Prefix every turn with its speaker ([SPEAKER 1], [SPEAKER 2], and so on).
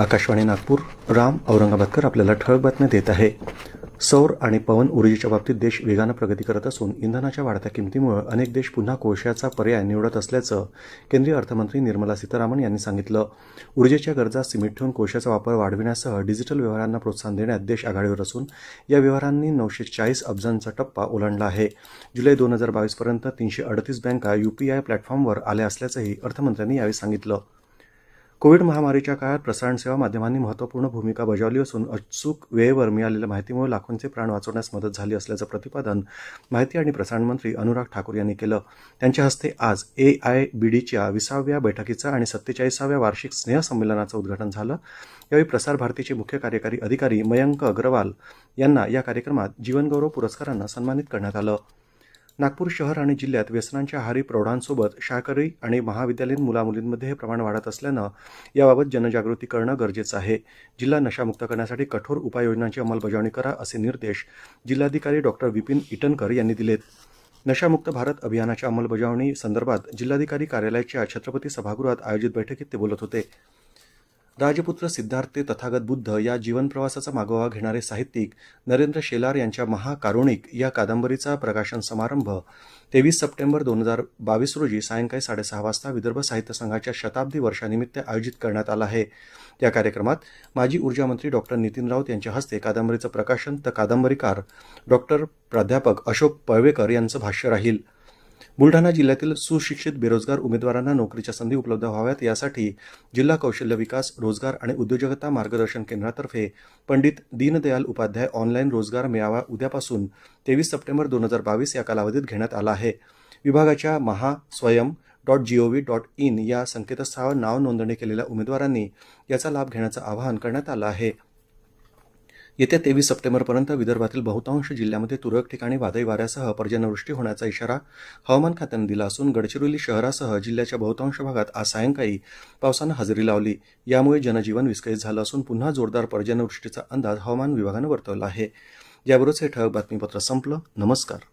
[SPEAKER 1] आकाशवाणी नागपूर राम औरंगाबादकर आपल्याला ठळक बातम्या देत आहे सौर आणि पवन ऊर्जेच्या बाबतीत देश वेगानं प्रगती करत असून इंधनाच्या वाढत्या किमतीमुळे अनेक देश पुन्हा कोळशाचा पर्याय निवडत असल्याचं केंद्रीय अर्थमंत्री निर्मला सीतारामन यांनी सांगितलं ऊर्जेच्या गरजा सीमित ठेवून कोळशाचा वापर वाढविण्यासह डिजिटल व्यवहारांना प्रोत्साहन देण्यात देश आघाडीवर असून या व्यवहारांनी नऊशे चाळीस अब्जांचा टप्पा ओलांडला आहे जुलै दोन हजार बावीसपर्यंत तीनशे अडतीस बँका युपीआय प्लॅटफॉर्मवर आल्या असल्याचंही अर्थमंत्र्यांनी यावेळी सांगितलं कोविड महामारीच्या काळात प्रसारण सेवा माध्यमांनी महत्त्वपूर्ण भूमिका बजावली असून अचूक वेळेवर मिळालेल्या माहितीमुळे लाखोंचे प्राण वाचवण्यास मदत झाली असल्याचं प्रतिपादन माहिती आणि प्रसारण मंत्री अनुराग ठाकूर यांनी केलं त्यांच्या हस्ते आज ए आय बी डीच्या विसाव्या बैठकीचं आणि सत्तेचाळीसाव्या वार्षिक संमेलनाचं उद्घाटन झालं यावेळी प्रसार भारतीचे मुख्य कार्यकारी अधिकारी मयंक अग्रवाल यांना या कार्यक्रमात जीवनगौरव पुरस्कारांना सन्मानित करण्यात आलं नागपूर शहर आणि जिल्ह्यात व्यसनांच्या आहारी प्रौढांसोबत शाकरी आणि महाविद्यालयीन मुलामुलींमध्ये हे प्रमाण वाढत असल्यानं याबाबत जनजागृती करणं गरजेचं आहे जिल्हा नशामुक्त करण्यासाठी कठोर उपाययोजनांची अंमलबजावणी करा असे निर्देश जिल्हाधिकारी डॉक्टर विपिन इटनकर यांनी दिलेत नशामुक्त भारत अभियानाच्या अंमलबजावणी संदर्भात जिल्हाधिकारी कार्यालयाच्या छत्रपती सभागृहात आयोजित बैठकीत ते बोलत होते राजपुत्र सिद्धार्थ तथागत बुद्ध या जीवनप्रवासाचा मागोवा घेणारे साहित्यिक नरेंद्र शेलार यांच्या महाकारुणिक या कादंबरीचा प्रकाशन समारंभ तेवीस सप्टेंबर दोन हजार बावीस रोजी सायंकाळी साडेसहा वाजता विदर्भ साहित्य संघाच्या शताब्दी वर्षानिमित्त आयोजित करण्यात आला आहे या कार्यक्रमात माजी ऊर्जामंत्री डॉक्टर नितीन राऊत यांच्या हस्ते कादंबरीचं प्रकाशन तर कादंबरीकार डॉक्टर प्राध्यापक अशोक पळवेकर यांचं भाष्य राहील बुलढाणा जिल्ह्यातील सुशिक्षित बेरोजगार उमेदवारांना नोकरीच्या संधी उपलब्ध व्हाव्यात यासाठी जिल्हा कौशल्य विकास रोजगार आणि उद्योजकता मार्गदर्शन केंद्रातर्फे पंडित दीनदयाल उपाध्याय ऑनलाईन रोजगार मेळावा उद्यापासून तेवीस सप्टेंबर दोन हजार बावीस या कालावधीत घेण्यात आला आहे विभागाच्या महा स्वयं डॉट जी डॉट इन या संकेतस्थळावर नाव नोंदणी केलेल्या उमेदवारांनी याचा लाभ घेण्याचं आवाहन करण्यात आलं आहे येत्या तेवीस सप्टेंबरपर्यंत विदर्भातील बहुतांश जिल्ह्यांमध्ये तुरळक ठिकाणी वादळी वाऱ्यासह पर्जन्यवृष्टी होण्याचा इशारा हवामान खात्यानं दिला असून गडचिरोली शहरासह जिल्ह्याच्या बहुतांश भागात आज सायंकाळी पावसानं हजेरी लावली यामुळे जनजीवन विस्कळीत झालं असून पुन्हा जोरदार पर्जन्यवृष्टीचा अंदाज हवामान विभागानं वर्तवला आहे याबरोबरच हे ठळक बातमीपत्र संपलं नमस्कार